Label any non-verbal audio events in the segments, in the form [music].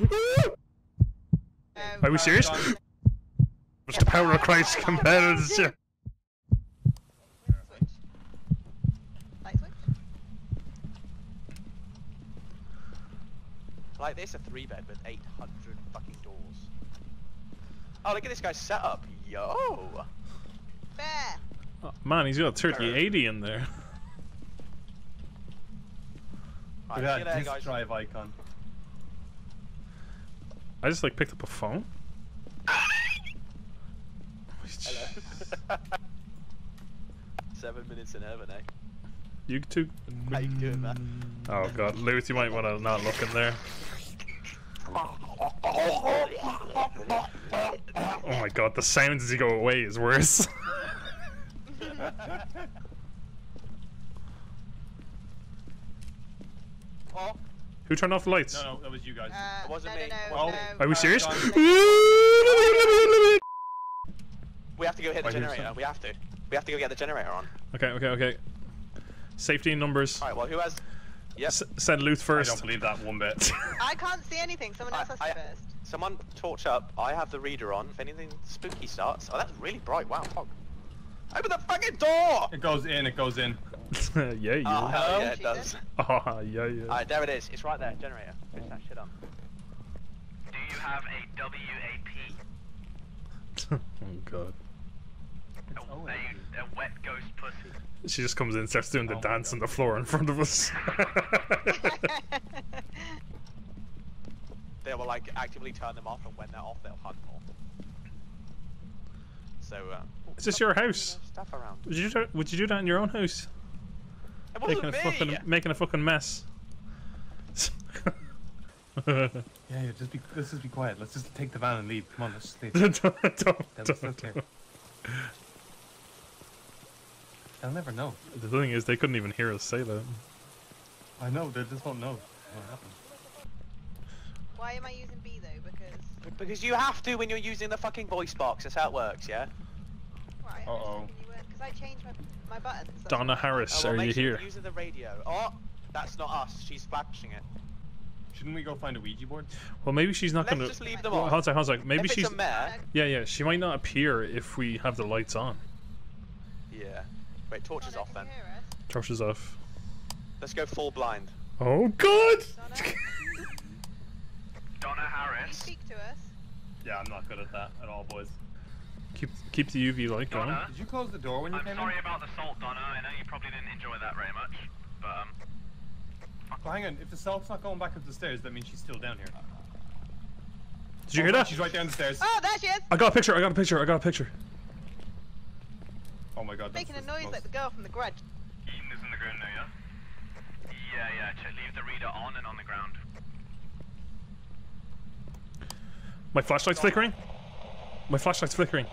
Um, Are we serious? Done. It's the power of Christ compels you. Switch. Light switch. Like this, a three bed with 800 fucking doors. Oh, look at this guy's setup. Yo! Bear. Oh, man, he's got a 3080 in there. Right, Look see you that disk drive icon. I just like picked up a phone. [laughs] Seven minutes in heaven, eh? You two. How you doing, man? Oh god, Lewis, you might want to not look in there. Oh my god, the sounds as you go away is worse. [laughs] Oh, Who turned off the lights? No, no, that was you guys. Uh, It wasn't no, me. No, no, Well, no. Are we serious? John- [laughs] we have to go hit the generator. We have to. We have to go get the generator on. okay, okay, okay. Safety in numbers. Alright, well, who has. Yep. S- send Luth first. I first. don't believe that one bit. [laughs] I can't see anything. Someone else has to I- first. Someone torch up. I have the reader on. If anything spooky starts. Oh, that's really bright. Wow, fog. Open the fucking door! it goes in, it goes in. [laughs] yeah, yeah. Oh, hell yeah, it does. [laughs] Oh, yeah, yeah. Alright, there it is. It's right there. Generator. Fix that shit on. Do you have a WAP? [laughs] oh god. A, Oh, a, a wet ghost pussy? She just comes in and starts doing the Oh dance on the floor in front of us. They will like actively turn them off, and when they're off, they'll hunt more. So, uh, Is this your house? Stuff around. would you do, would you do that in your own house? It Making a me. fucking making a fucking mess. Yeah, yeah, just be, let's just be quiet. Let's just take the van and leave. Come on, let's just leave. [laughs] don't, don't, Let's, don't, let's clear. They'll never know. The thing is, they couldn't even hear us say that. I know, they just won't know what happened. Why am I using B though? Because Because you have to when you're using the fucking voice box. That's how it works, yeah. why? Uh-oh. Because I changed my my buttons. that's Donna. Harris, Oh, well, are you make sure you're here? Using the radio. Oh, that's not us. She's flashing it. Shouldn't we go find a Ouija board? Well, maybe she's not Let's gonna. just leave them Well, on. how's that? How's that? Maybe if she's. a mare. Yeah, yeah. She might not appear if we have the lights on. Yeah. Wait, torch is Donna, oh, off can then. you hear us? Torches off. Let's go full blind. Oh God! Donna, [laughs] Donna can you Harris? speak to us? Yeah, I'm not good at that at all, boys. Keep keep the UV light going. Did you close the door when you came in? I'm came sorry in? about the salt, Donna. I know you probably didn't enjoy that very much. But, um, Well, hang on, if the salt's not going back up the stairs, that means she's still down here. Did you Oh, hear that? She's right down the stairs. Oh, there she is! I got a picture. I got a picture. I got a picture. Oh my god, that's Making a noise most- like the girl from The Grudge. Eden is in the ground now, yeah? Yeah, yeah. Check, leave the reader on and on the ground. My flashlight's flickering. My flashlight's flickering.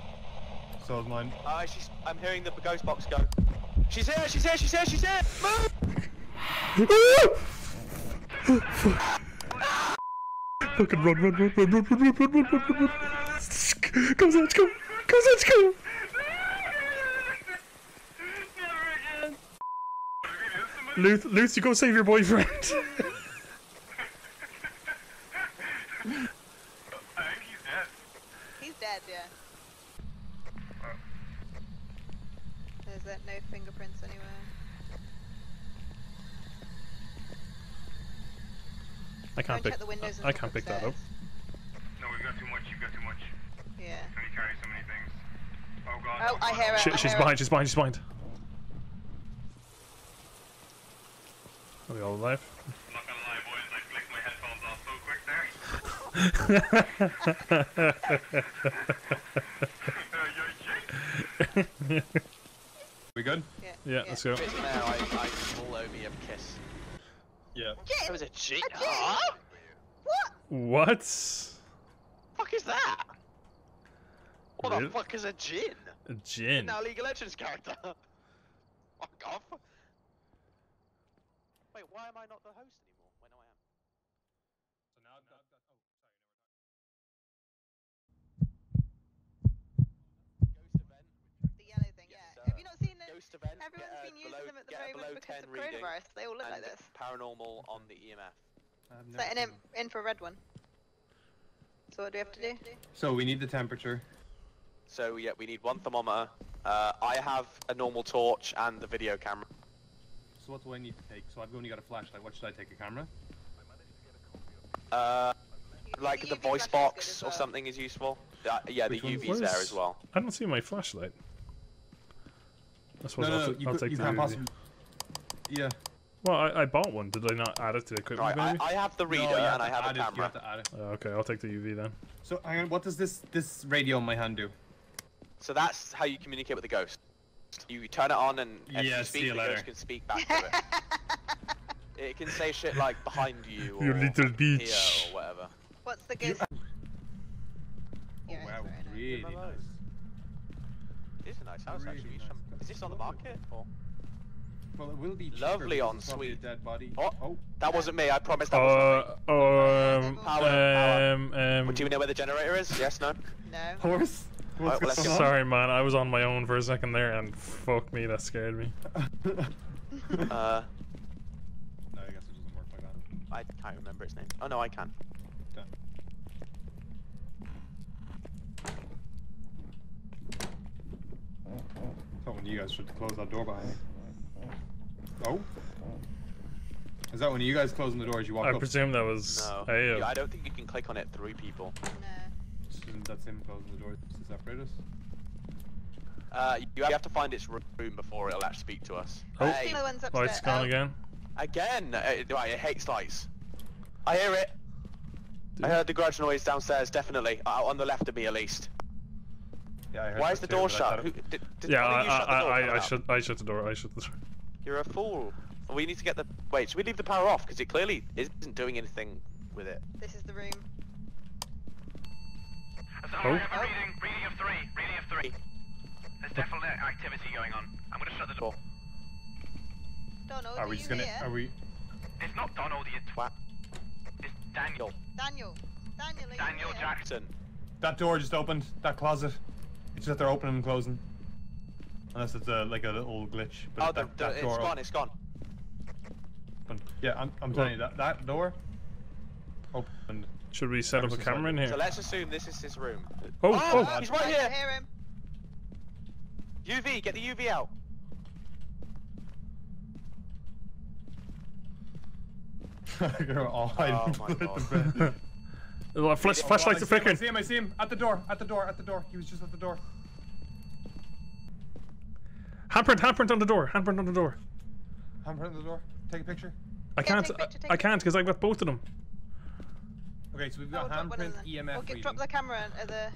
So is mine. Uh, she's. I'm hearing the ghost box go. She's here. She's here. She's here. She's here. Move. Fucking run, run, run, run, run, run, run, run, run, run, run, run. Go, let's go. Go, let's go. Luth, Luth, you go save your boyfriend. I think he's dead. He's dead, yeah. There's uh, no fingerprints anywhere. I can't pick. check the windows I can't pick that up. No, we've got too much. You've got too much. Yeah. Can you carry so many things? Oh god. Oh, I god, hear it. She, I she's hear behind. She's behind. She's behind. Are we all alive? I'm not gonna lie, boys. I flicked my headphones off so quick there. [laughs] [laughs] [laughs] We good? Yeah. Yeah, let's go. Bit now. I, I all over you a kiss. Yeah. There was a Huh? What? What? fuck is that? What Really? the fuck is a Jinn? A Jinn. Now League of Legends character. [laughs] fuck off. Wait, why am I not the host anymore? Wait, no, I am. So now I've got. oh, Ghost event. The yellow thing, Yes, yeah. sir. Have you not seen it? Ghost event. Everyone's get a been using below, them at the get a moment because 10 of reading coronavirus. They all look like this. Paranormal on the EMF. I've It's never like an in- infrared one. So what do we have to do? So we need the temperature. So yeah, we need one thermometer. Uh, I have a normal torch and the video camera. So what do I need to take? So I've only got a flashlight. What should I take? A camera? Uh, like the the voice flash is good box as or well. something is useful. Uh, yeah, Which the one? UV's there as well. I don't see my flashlight. I suppose no, I'll, no, t- you, I'll cou- take you the can't UV. possibly. Yeah. Well, I, I bought one. Did I not add it to the equipment? Right, I, maybe? I have the reader No, and I to have add a it, You camera. have to add it. Uh, okay, I'll take the UV then. So hang on. What does this this radio in my hand do? So that's how you communicate with the ghost. You turn it on and if Yeah, you speak, you the ghost can speak back to it. [laughs] it can say shit like behind you [laughs] or You little here bitch. or whatever. What's the ghost? [laughs] Oh Yeah, it's wow, really nice. It is a nice house Really actually. nice. Some- Is this on the market? Or? Well, it will be Lovely because en it's probably a suite. dead body. Oh. oh. That wasn't me. I promise that wasn't me. Uh, um, Power, power. um, um, Do you know where the generator is? Yes, no. No. Horse. Alright, well, let's going go. Sorry, man. I was on my own for a second there, and fuck me, that scared me. [laughs] Uh, no, I guess it doesn't work like that. I can't remember its name. Oh no, I can. Done. Thought when you guys should close that door behind me. Oh. Is that when you guys closing the door as you walk I up? presume that was. No. Ayo. Yeah, I don't think you can click on it through people. No. Isn't That's him closing the door to separate us. Uh, you have to find its room before it'll actually speak to us. Oh. Hey, The ones upstairs. Lights gone oh, again. again. Uh, it, right, it hates lights. I hear it. I heard the grudge noise downstairs, definitely. Uh, on the left of me, at least. Yeah, Why is the door shut? Who, did, did Yeah, I, of shut the door I, coming I, I shut, I shut the door. I shut the door. You're a fool. We need to get the. Wait, should we leave the power off? Because it clearly isn't doing anything with it. This is the room. So Oh. I have a reading, reading of three, reading of three. There's definitely activity going on. I'm gonna shut the door. Don't know. Are do we you just gonna? hear? Are we? It's not Donald, you twat. It's Daniel. Daniel. Daniel. Daniel? Jackson. That door just opened. That closet. It's just they're opening and closing. Unless it's a, like a little glitch. But Oh, the, that, the, that it's door gone. It's gone. opened. Yeah, I'm, I'm telling you that that door opened. Should we set up a camera in here? So let's assume this is his room. Oh, Oh, oh! he's right I here. can hear him. UV, get the UV out. [laughs] You're all oh hiding Oh my behind the God. bed. [laughs] Well, flash, flashlights I are see him, I see him, I see him. At the door, at the door, at the door. He was just at the door. Handprint, handprint on the door. Handprint on the door. Handprint on the door. Take a picture. I Yeah, can't. take a picture, take I a can't because I've got both of them. Okay, so we've Oh, got drop one in handprint, there. EMF Oh, get, drop the camera at the.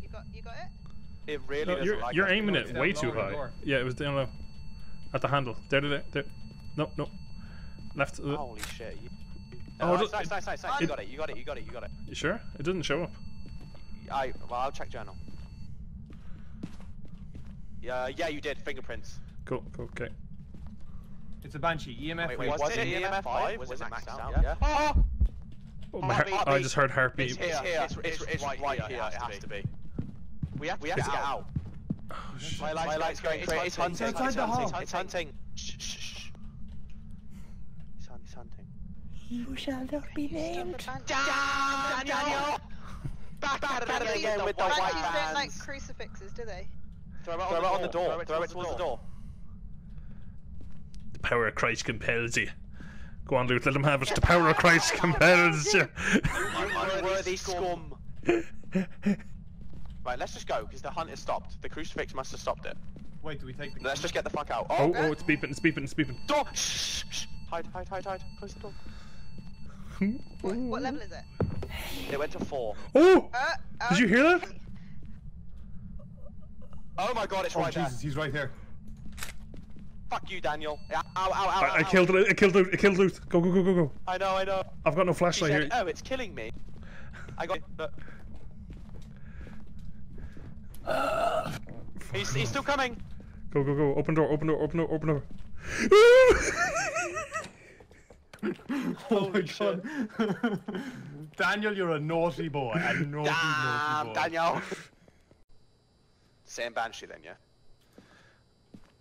You got. You got it. It really No, you're like you're aiming it it's way down too low on the high. Yeah, it was down low. At the handle. There, there, there. No, no. Left. Uh, Holy shit. You, Oh, oh, it- nice, nice, nice, nice, nice. it- You got it, you got it, you got it, you got it. You sure? It doesn't show up. I, well, I'll check journal. Yeah, yeah, you did. Fingerprints. Cool. cool okay. It's a banshee. EMF Wait, wait, was it EMF 5? Was it maxed out? Yeah. Oh! Oh, oh my heart- Bobby, I just heard It's heartbeat. here. It's, it's, it's, right, here. It has to be. We have, we have to get out. Oh, shit. My light's, my light's going crazy. It's hunting. It's inside It's the hunting. hall. It's hunting. Shh, shh, shh. It's hun- it's hunting. You shall not be named. Damn, Daniel! Back at it again with the white Banshees don't like crucifixes, do they? Throw it on the door. Throw it towards the door. The power of Christ compels you. Go on, Luke. Let him have it. The power of Christ compels you. [laughs] Unworthy scum. [laughs] Right, let's just go, because the hunt has stopped. The crucifix must have stopped it. Wait, do we take the? Let's just get the fuck out. Oh, Oh, oh, it's beeping. It's beeping. It's beeping. door! Shh, shh, shh. Hide, hide, hide, hide. Close the door. [laughs] What, what level is it? It went to four. Oh! Uh, uh, Did you hear that? Oh my god, it's Oh right Jesus, there. he's right here. Fuck you, Daniel. Ow, ow, ow, ow, I, I killed it. I killed it. I killed Luke. Go, go, go, go, go. I know, I know. I've got no She flashlight said, here. oh, it's killing me. I got but [sighs] He's, he's still coming. Go, go, go. Open door. Open door. Open door. Open door. [laughs] Oh my god. [laughs] Daniel, you're a naughty boy. A naughty, Damn, naughty boy. Daniel. [laughs] Same Banshee then, yeah?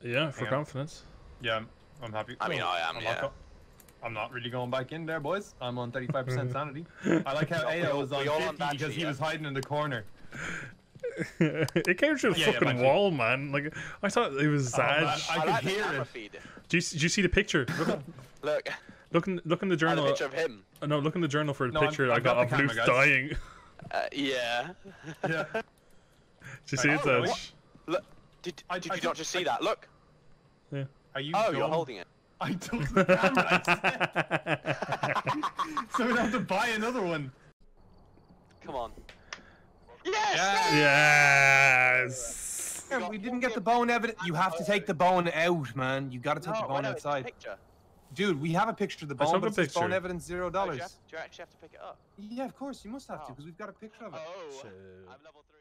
yeah, for Hang on. confidence. Yeah, I'm, I'm happy. I mean, Oh, I am, I'm yeah. not I'm not really going back in there, boys. I'm on 35% [laughs] sanity. I like how We Ao was on we all on 50 because he yeah. was hiding in the corner. [laughs] it came through the Yeah, yeah, fucking imagine. wall, man. Like I thought it was Oh, sad. man, I I, could like hear it. feed. do, you, do you see the picture? Look, [laughs] Look, look in look in the I had a journal. picture of him. uh, no, look in the journal for the No, I'm- picture I got got, the of Luke dying. Uh, yeah. Yeah. Do you see it? Oh, Says? Look, did, I- did I you took- not just see I- that? Look. Yeah. Are you? Oh, you're holding it. [laughs] I took the camera. So we have to buy another one. Come on. Yes! yes. Yeah, we didn't get the bone evidence. You have to take the bone out, man. You got to take No, the bone not? Outside. Picture. Dude, we have a picture of the bone, took but a it says bone evidence zero oh, dollars. have, do you actually have to pick it up? Yeah, of course, you must have to, Oh. because we've got a picture of it. Oh, Shit. I'm level three.